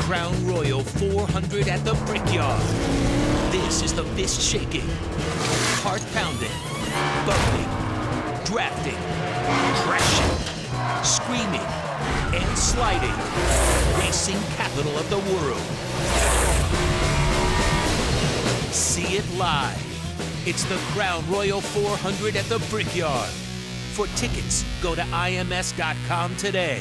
Crown Royal 400 at the Brickyard. This is the fist shaking, heart pounding, bumping, drafting, crashing, screaming, and sliding racing capital of the world. See it live. It's the Crown Royal 400 at the Brickyard. For tickets, go to ims.com today.